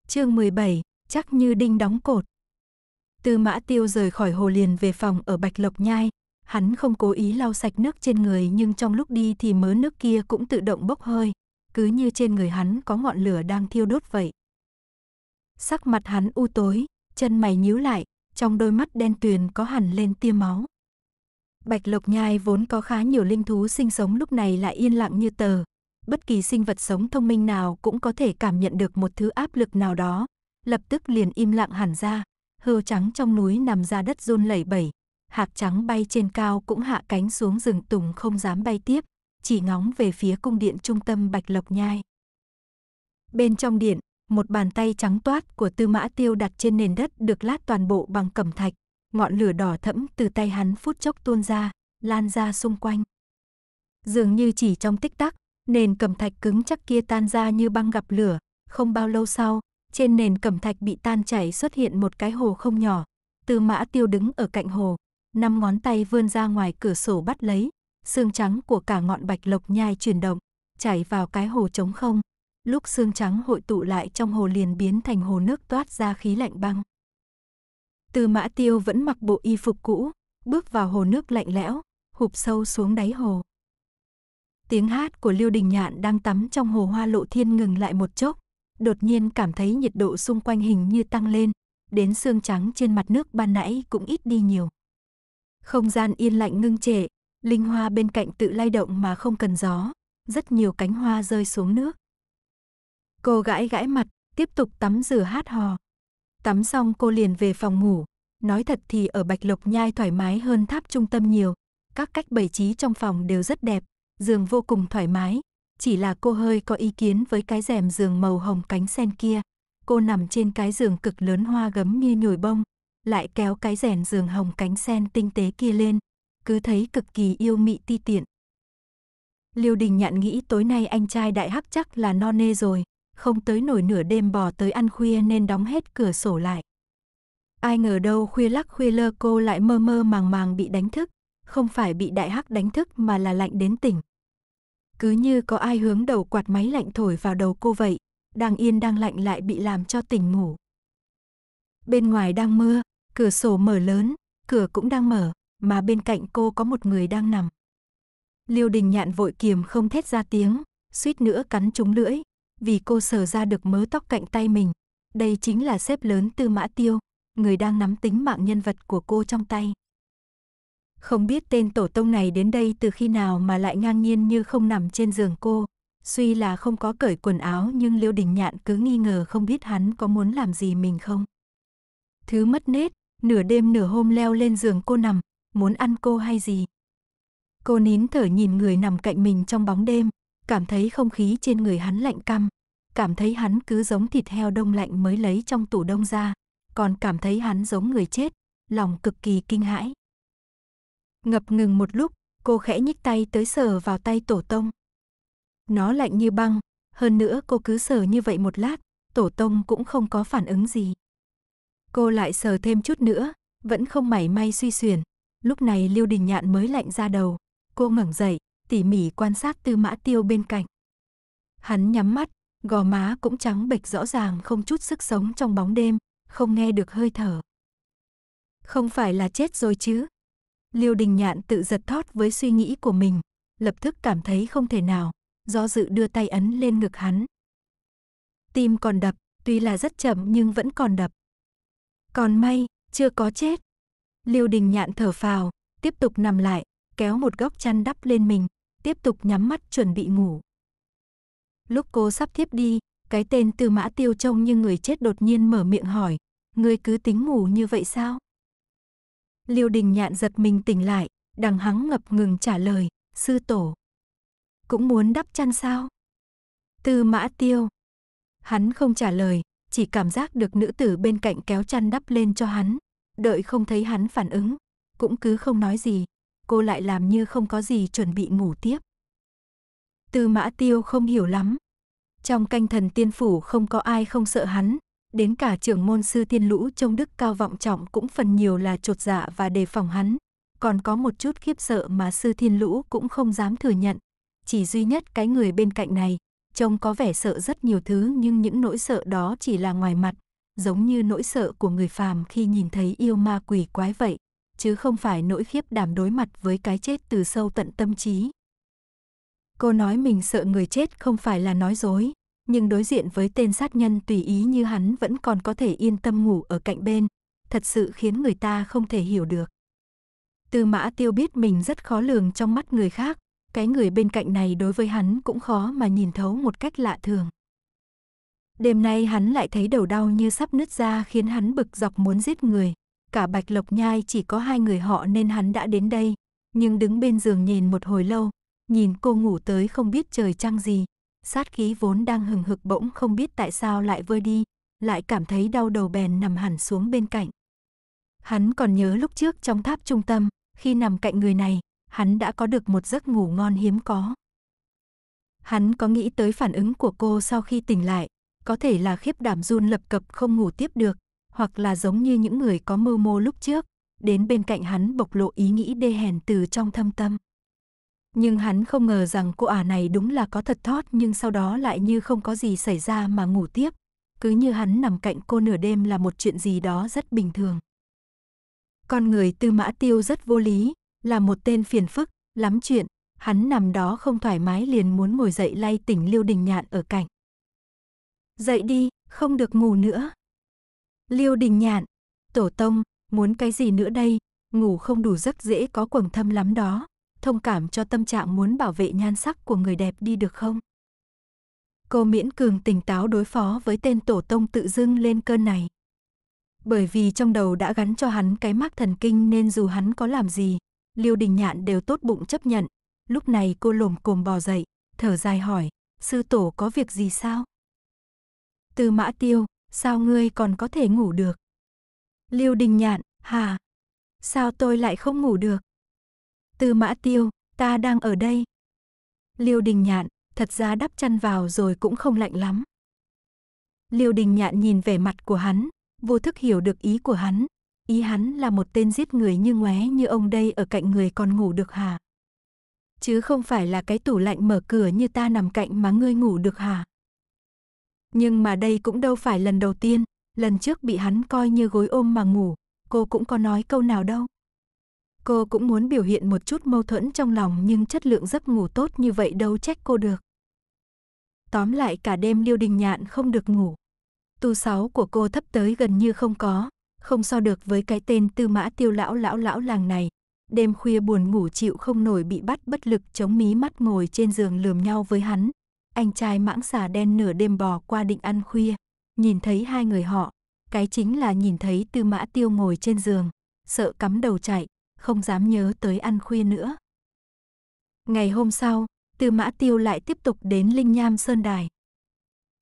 Chương 17, chắc như đinh đóng cột. Tư Mã Tiêu rời khỏi hồ liền về phòng ở Bạch Lộc Nhai, hắn không cố ý lau sạch nước trên người nhưng trong lúc đi thì mớ nước kia cũng tự động bốc hơi, cứ như trên người hắn có ngọn lửa đang thiêu đốt vậy. Sắc mặt hắn u tối, chân mày nhíu lại, trong đôi mắt đen tuyền có hẳn lên tia máu. Bạch Lộc Nhai vốn có khá nhiều linh thú sinh sống lúc này lại yên lặng như tờ, bất kỳ sinh vật sống thông minh nào cũng có thể cảm nhận được một thứ áp lực nào đó, lập tức liền im lặng hẳn ra, hươu trắng trong núi nằm ra đất run lẩy bẩy, hạc trắng bay trên cao cũng hạ cánh xuống rừng tùng không dám bay tiếp, chỉ ngóng về phía cung điện trung tâm Bạch Lộc Nhai. Bên trong điện, một bàn tay trắng toát của Tư Mã Tiêu đặt trên nền đất được lát toàn bộ bằng cẩm thạch, ngọn lửa đỏ thẫm từ tay hắn phút chốc tuôn ra, lan ra xung quanh. Dường như chỉ trong tích tắc, nền cẩm thạch cứng chắc kia tan ra như băng gặp lửa, không bao lâu sau, trên nền cẩm thạch bị tan chảy xuất hiện một cái hồ không nhỏ. Tư Mã Tiêu đứng ở cạnh hồ, năm ngón tay vươn ra ngoài cửa sổ bắt lấy, xương trắng của cả ngọn bạch lộc nhai chuyển động, chảy vào cái hồ trống không. Lúc xương trắng hội tụ lại trong hồ liền biến thành hồ nước toát ra khí lạnh băng. Tư Mã Tiêu vẫn mặc bộ y phục cũ, bước vào hồ nước lạnh lẽo, hụp sâu xuống đáy hồ. Tiếng hát của Liêu Đình Nhạn đang tắm trong hồ hoa lộ thiên ngừng lại một chốc, đột nhiên cảm thấy nhiệt độ xung quanh hình như tăng lên, đến xương trắng trên mặt nước ban nãy cũng ít đi nhiều. Không gian yên lạnh ngưng trệ, linh hoa bên cạnh tự lay động mà không cần gió, rất nhiều cánh hoa rơi xuống nước. Cô gãi gãi mặt, tiếp tục tắm rửa hát hò. Tắm xong cô liền về phòng ngủ, nói thật thì ở Bạch Lộc Nhai thoải mái hơn tháp trung tâm nhiều, các cách bày trí trong phòng đều rất đẹp, giường vô cùng thoải mái, chỉ là cô hơi có ý kiến với cái rèm giường màu hồng cánh sen kia. Cô nằm trên cái giường cực lớn hoa gấm như nhồi bông, lại kéo cái rèm giường hồng cánh sen tinh tế kia lên, cứ thấy cực kỳ yêu mị ti tiện. Liêu Đình nhạn nghĩ tối nay anh trai đại hắc chắc là no nê rồi, không tới nổi nửa đêm bò tới ăn khuya nên đóng hết cửa sổ lại. Ai ngờ đâu khuya lắc khuya lơ cô lại mơ mơ màng màng bị đánh thức, không phải bị đại hắc đánh thức mà là lạnh đến tỉnh. Cứ như có ai hướng đầu quạt máy lạnh thổi vào đầu cô vậy, đang yên đang lạnh lại bị làm cho tỉnh ngủ. Bên ngoài đang mưa, cửa sổ mở lớn, cửa cũng đang mở, mà bên cạnh cô có một người đang nằm. Liêu đình nhạn vội kiềm không thét ra tiếng, suýt nữa cắn trúng lưỡi, vì cô sờ ra được mớ tóc cạnh tay mình. Đây chính là sếp lớn Tư Mã Tiêu, người đang nắm tính mạng nhân vật của cô trong tay. Không biết tên tổ tông này đến đây từ khi nào mà lại ngang nhiên như không nằm trên giường cô. Suy là không có cởi quần áo nhưng Liêu Đình Nhạn cứ nghi ngờ không biết hắn có muốn làm gì mình không. Thứ mất nết, nửa đêm nửa hôm leo lên giường cô nằm, muốn ăn cô hay gì. Cô nín thở nhìn người nằm cạnh mình trong bóng đêm, cảm thấy không khí trên người hắn lạnh căm, cảm thấy hắn cứ giống thịt heo đông lạnh mới lấy trong tủ đông ra, còn cảm thấy hắn giống người chết, lòng cực kỳ kinh hãi. Ngập ngừng một lúc, cô khẽ nhích tay tới sờ vào tay tổ tông. Nó lạnh như băng, hơn nữa cô cứ sờ như vậy một lát, tổ tông cũng không có phản ứng gì. Cô lại sờ thêm chút nữa, vẫn không mảy may suy xuyển. Lúc này Lưu Đình Nhạn mới lạnh ra đầu, cô ngẩng dậy, tỉ mỉ quan sát Tư Mã Tiêu bên cạnh. Hắn nhắm mắt, gò má cũng trắng bệch rõ ràng không chút sức sống trong bóng đêm, không nghe được hơi thở. Không phải là chết rồi chứ? Liêu Đình Nhạn tự giật thót với suy nghĩ của mình, lập tức cảm thấy không thể nào, do dự đưa tay ấn lên ngực hắn. Tim còn đập, tuy là rất chậm nhưng vẫn còn đập. Còn may, chưa có chết. Liêu Đình Nhạn thở phào, tiếp tục nằm lại, kéo một góc chăn đắp lên mình, tiếp tục nhắm mắt chuẩn bị ngủ. Lúc cô sắp thiếp đi, cái tên Tư Mã Tiêu trông như người chết đột nhiên mở miệng hỏi, ngươi cứ tính ngủ như vậy sao? Liêu Đình Nhạn giật mình tỉnh lại, đằng hắng ngập ngừng trả lời, sư tổ. Cũng muốn đắp chăn sao? Tư Mã Tiêu. Hắn không trả lời, chỉ cảm giác được nữ tử bên cạnh kéo chăn đắp lên cho hắn, đợi không thấy hắn phản ứng, cũng cứ không nói gì, cô lại làm như không có gì chuẩn bị ngủ tiếp. Tư Mã Tiêu không hiểu lắm. Trong canh thần tiên phủ không có ai không sợ hắn, đến cả trưởng môn sư thiên lũ trông đức cao vọng trọng cũng phần nhiều là trột dạ và đề phòng hắn, còn có một chút khiếp sợ mà sư thiên lũ cũng không dám thừa nhận. Chỉ duy nhất cái người bên cạnh này, trông có vẻ sợ rất nhiều thứ nhưng những nỗi sợ đó chỉ là ngoài mặt, giống như nỗi sợ của người phàm khi nhìn thấy yêu ma quỷ quái vậy, chứ không phải nỗi khiếp đảm đối mặt với cái chết từ sâu tận tâm trí. Cô nói mình sợ người chết không phải là nói dối, nhưng đối diện với tên sát nhân tùy ý như hắn vẫn còn có thể yên tâm ngủ ở cạnh bên, thật sự khiến người ta không thể hiểu được. Tư mã tiêu biết mình rất khó lường trong mắt người khác, cái người bên cạnh này đối với hắn cũng khó mà nhìn thấu một cách lạ thường. Đêm nay hắn lại thấy đầu đau như sắp nứt ra khiến hắn bực dọc muốn giết người. Cả Bạch Lộc Nhai chỉ có hai người họ nên hắn đã đến đây, nhưng đứng bên giường nhìn một hồi lâu, nhìn cô ngủ tới không biết trời trăng gì, sát khí vốn đang hừng hực bỗng không biết tại sao lại vơi đi, lại cảm thấy đau đầu bèn nằm hẳn xuống bên cạnh. Hắn còn nhớ lúc trước trong tháp trung tâm, khi nằm cạnh người này, hắn đã có được một giấc ngủ ngon hiếm có. Hắn có nghĩ tới phản ứng của cô sau khi tỉnh lại, có thể là khiếp đảm run lập cập không ngủ tiếp được, hoặc là giống như những người có mưu mô lúc trước, đến bên cạnh hắn bộc lộ ý nghĩ đê hèn từ trong thâm tâm. Nhưng hắn không ngờ rằng cô ả này đúng là có thật thót nhưng sau đó lại như không có gì xảy ra mà ngủ tiếp. Cứ như hắn nằm cạnh cô nửa đêm là một chuyện gì đó rất bình thường. Con người tư mã tiêu rất vô lý, là một tên phiền phức, lắm chuyện, hắn nằm đó không thoải mái liền muốn ngồi dậy lay tỉnh Liêu Đình Nhạn ở cạnh. Dậy đi, không được ngủ nữa. Liêu Đình Nhạn, Tổ Tông, muốn cái gì nữa đây, ngủ không đủ giấc dễ có quầng thâm lắm đó thông cảm cho tâm trạng muốn bảo vệ nhan sắc của người đẹp đi được không? Cô miễn cường tỉnh táo đối phó với tên tổ tông tự dưng lên cơn này. Bởi vì trong đầu đã gắn cho hắn cái mắc thần kinh nên dù hắn có làm gì, Liêu Đình Nhạn đều tốt bụng chấp nhận. Lúc này cô lồm cồm bò dậy, thở dài hỏi, sư tổ có việc gì sao? Từ mã tiêu, sao ngươi còn có thể ngủ được? Liêu Đình Nhạn, hà? Sao tôi lại không ngủ được? Tư mã tiêu, ta đang ở đây. Liêu đình nhạn, thật ra đắp chăn vào rồi cũng không lạnh lắm. Liêu đình nhạn nhìn vẻ mặt của hắn, vô thức hiểu được ý của hắn. Ý hắn là một tên giết người như ngoé như ông đây ở cạnh người còn ngủ được hả? Chứ không phải là cái tủ lạnh mở cửa như ta nằm cạnh mà ngươi ngủ được hả? Nhưng mà đây cũng đâu phải lần đầu tiên, lần trước bị hắn coi như gối ôm mà ngủ, cô cũng có nói câu nào đâu. Cô cũng muốn biểu hiện một chút mâu thuẫn trong lòng nhưng chất lượng giấc ngủ tốt như vậy đâu trách cô được. Tóm lại cả đêm Liêu Đình Nhạn không được ngủ. Tu sáu của cô thấp tới gần như không có, không so được với cái tên tư mã tiêu lão lão lão làng này. Đêm khuya buồn ngủ chịu không nổi bị bắt bất lực chống mí mắt ngồi trên giường lườm nhau với hắn. Anh trai mãng xà đen nửa đêm bò qua định ăn khuya, nhìn thấy hai người họ, cái chính là nhìn thấy tư mã tiêu ngồi trên giường, sợ cắm đầu chạy, không dám nhớ tới ăn khuya nữa. Ngày hôm sau, Tư Mã Tiêu lại tiếp tục đến Linh Nham Sơn Đài.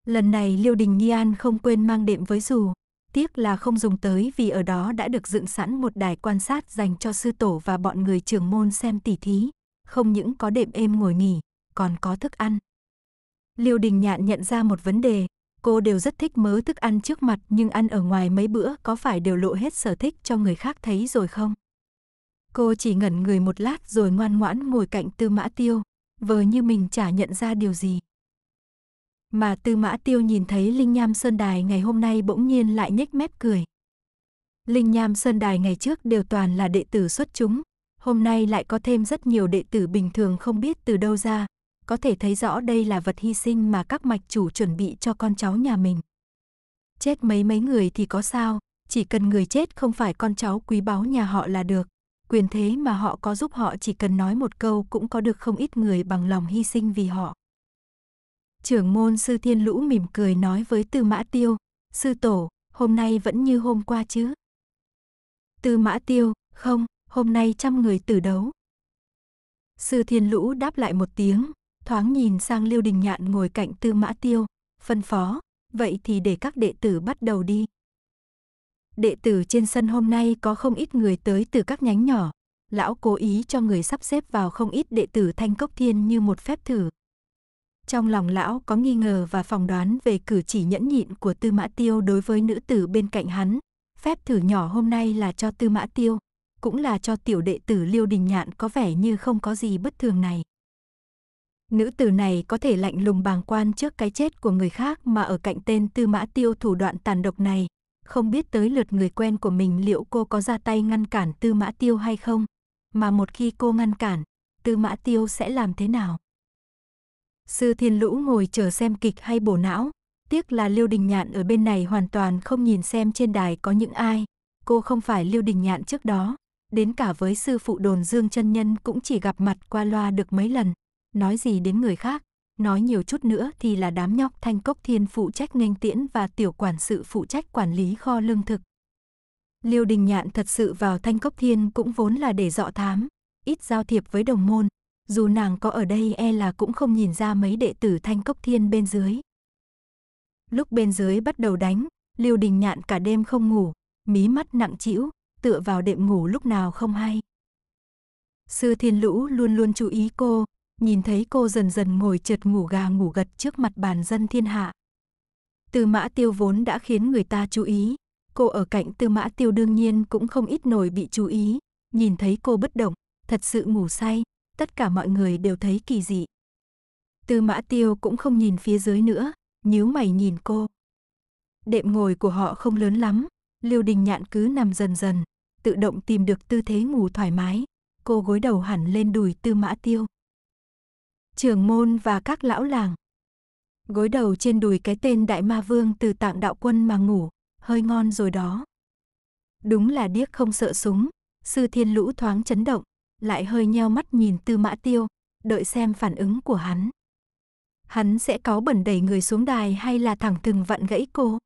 Lần này Liêu Đình Nghi An không quên mang đệm với dù, tiếc là không dùng tới vì ở đó đã được dựng sẵn một đài quan sát dành cho sư tổ và bọn người trưởng môn xem tỉ thí, không những có đệm êm ngồi nghỉ, còn có thức ăn. Liêu Đình Nhạn nhận ra một vấn đề, cô đều rất thích mớ thức ăn trước mặt nhưng ăn ở ngoài mấy bữa có phải đều lộ hết sở thích cho người khác thấy rồi không? Cô chỉ ngẩn người một lát rồi ngoan ngoãn ngồi cạnh Tư Mã Tiêu, vờ như mình chả nhận ra điều gì. Mà Tư Mã Tiêu nhìn thấy Linh Nham Sơn Đài ngày hôm nay bỗng nhiên lại nhếch mép cười. Linh Nham Sơn Đài ngày trước đều toàn là đệ tử xuất chúng, hôm nay lại có thêm rất nhiều đệ tử bình thường không biết từ đâu ra, có thể thấy rõ đây là vật hy sinh mà các mạch chủ chuẩn bị cho con cháu nhà mình. Chết mấy mấy người thì có sao, chỉ cần người chết không phải con cháu quý báu nhà họ là được quyền thế mà họ có giúp họ chỉ cần nói một câu cũng có được không ít người bằng lòng hy sinh vì họ. Trưởng môn sư thiên lũ mỉm cười nói với tư mã tiêu, sư tổ, hôm nay vẫn như hôm qua chứ. Tư mã tiêu, không, hôm nay trăm người tử đấu. Sư thiên lũ đáp lại một tiếng, thoáng nhìn sang liêu đình nhạn ngồi cạnh tư mã tiêu, phân phó, vậy thì để các đệ tử bắt đầu đi đệ tử trên sân hôm nay có không ít người tới từ các nhánh nhỏ. Lão cố ý cho người sắp xếp vào không ít đệ tử thanh cốc thiên như một phép thử. Trong lòng lão có nghi ngờ và phỏng đoán về cử chỉ nhẫn nhịn của Tư Mã Tiêu đối với nữ tử bên cạnh hắn. Phép thử nhỏ hôm nay là cho Tư Mã Tiêu, cũng là cho tiểu đệ tử Liêu Đình Nhạn có vẻ như không có gì bất thường này. Nữ tử này có thể lạnh lùng bàng quan trước cái chết của người khác mà ở cạnh tên Tư Mã Tiêu thủ đoạn tàn độc này, không biết tới lượt người quen của mình liệu cô có ra tay ngăn cản Tư Mã Tiêu hay không, mà một khi cô ngăn cản, Tư Mã Tiêu sẽ làm thế nào? Sư Thiên Lũ ngồi chờ xem kịch hay bổ não, tiếc là Liêu Đình Nhạn ở bên này hoàn toàn không nhìn xem trên đài có những ai, cô không phải Liêu Đình Nhạn trước đó, đến cả với sư phụ Đồn Dương chân nhân cũng chỉ gặp mặt qua loa được mấy lần, nói gì đến người khác, nói nhiều chút nữa thì là đám nhóc thanh cốc thiên phụ trách nghênh tiễn và tiểu quản sự phụ trách quản lý kho lương thực. Liêu Đình Nhạn thật sự vào thanh cốc thiên cũng vốn là để dọ thám, ít giao thiệp với đồng môn, dù nàng có ở đây e là cũng không nhìn ra mấy đệ tử thanh cốc thiên bên dưới. Lúc bên dưới bắt đầu đánh, Liêu Đình Nhạn cả đêm không ngủ, mí mắt nặng trĩu, tựa vào đệm ngủ lúc nào không hay. Sư Thiên Lũ luôn luôn chú ý cô, nhìn thấy cô dần dần ngồi trượt ngủ gà ngủ gật trước mặt bàn dân thiên hạ. Tư mã tiêu vốn đã khiến người ta chú ý, cô ở cạnh tư mã tiêu đương nhiên cũng không ít nổi bị chú ý, nhìn thấy cô bất động, thật sự ngủ say, tất cả mọi người đều thấy kỳ dị. Tư mã tiêu cũng không nhìn phía dưới nữa, nhíu mày nhìn cô. Đệm ngồi của họ không lớn lắm, Liêu Đình Nhạn cứ nằm dần dần, tự động tìm được tư thế ngủ thoải mái, cô gối đầu hẳn lên đùi Tư Mã Tiêu trưởng môn và các lão làng. Gối đầu trên đùi cái tên đại ma vương từ tạng đạo quân mà ngủ, hơi ngon rồi đó. Đúng là điếc không sợ súng, sư thiên lũ thoáng chấn động, lại hơi nheo mắt nhìn tư mã tiêu, đợi xem phản ứng của hắn. Hắn sẽ có bẩn đẩy người xuống đài hay là thẳng thừng vặn gãy cô?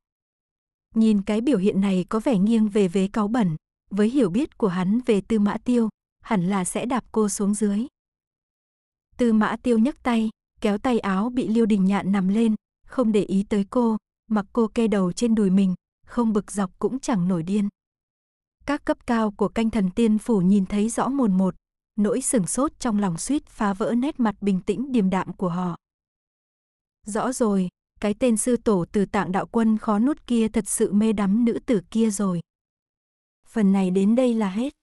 Nhìn cái biểu hiện này có vẻ nghiêng về vế cáo bẩn, với hiểu biết của hắn về tư mã tiêu, hẳn là sẽ đạp cô xuống dưới. Tư mã tiêu nhấc tay, kéo tay áo bị Liêu Đình Nhạn nằm lên, không để ý tới cô, mặc cô kê đầu trên đùi mình, không bực dọc cũng chẳng nổi điên. Các cấp cao của canh thần tiên phủ nhìn thấy rõ mồn một, nỗi sừng sốt trong lòng suýt phá vỡ nét mặt bình tĩnh điềm đạm của họ. Rõ rồi, cái tên sư tổ từ tạng đạo quân khó nuốt kia thật sự mê đắm nữ tử kia rồi. Phần này đến đây là hết.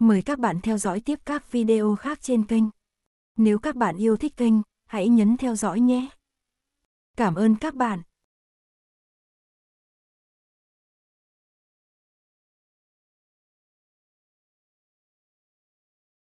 Mời các bạn theo dõi tiếp các video khác trên kênh. Nếu các bạn yêu thích kênh, hãy nhấn theo dõi nhé. Cảm ơn các bạn.